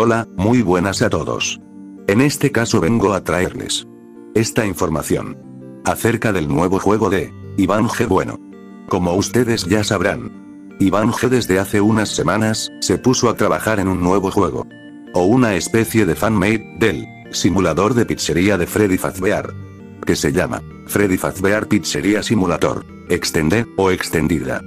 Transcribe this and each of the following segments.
Hola, muy buenas a todos. En este caso vengo a traerles esta información acerca del nuevo juego de Iván G. Bueno. Como ustedes ya sabrán, Iván G. desde hace unas semanas se puso a trabajar en un nuevo juego o una especie de fanmade del simulador de pizzería de Freddy Fazbear que se llama Freddy Fazbear Pizzería Simulator, Extended o Extendida.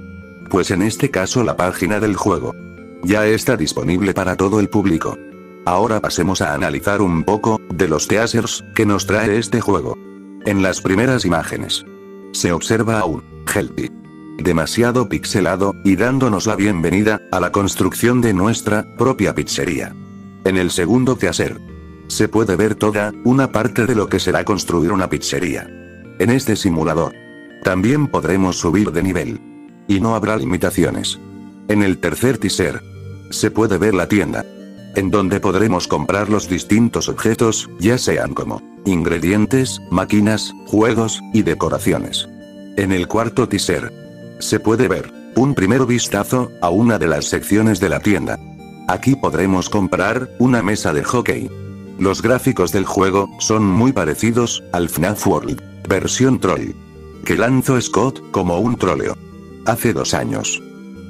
Pues en este caso la página del juego ya está disponible para todo el público. Ahora pasemos a analizar un poco, de los teasers, que nos trae este juego. En las primeras imágenes. Se observa a un, Healthy. Demasiado pixelado, y dándonos la bienvenida, a la construcción de nuestra, propia pizzería. En el segundo teaser. Se puede ver toda, una parte de lo que será construir una pizzería. En este simulador. También podremos subir de nivel. Y no habrá limitaciones. En el tercer teaser, se puede ver la tienda. En donde podremos comprar los distintos objetos, ya sean como ingredientes, máquinas, juegos, y decoraciones. En el cuarto teaser, se puede ver un primer vistazo a una de las secciones de la tienda. Aquí podremos comprar una mesa de hockey. Los gráficos del juego son muy parecidos al FNAF World, versión troll, que lanzó Scott como un troleo. Hace dos años.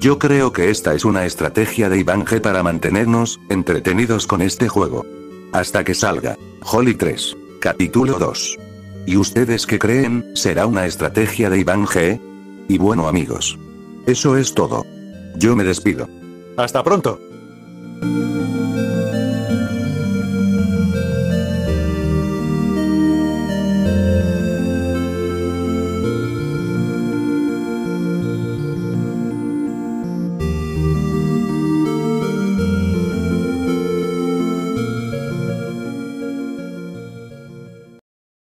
Yo creo que esta es una estrategia de Iván G para mantenernos entretenidos con este juego. Hasta que salga. Holly 3. Capítulo 2. ¿Y ustedes qué creen? ¿Será una estrategia de Iván G? Y bueno amigos. Eso es todo. Yo me despido. Hasta pronto.